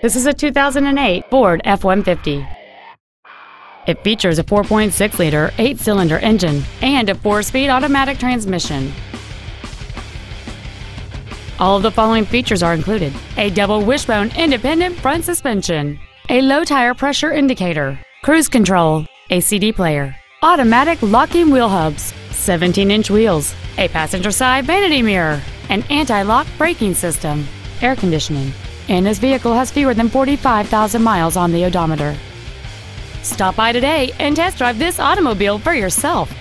This is a 2008 Ford F-150. It features a 4.6-liter, eight-cylinder engine and a four-speed automatic transmission. All of the following features are included. A double wishbone independent front suspension, a low tire pressure indicator, cruise control, a CD player, automatic locking wheel hubs, 17-inch wheels, a passenger side vanity mirror, an anti-lock braking system, air conditioning, and this vehicle has fewer than 45,000 miles on the odometer. Stop by today and test drive this automobile for yourself.